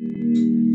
Música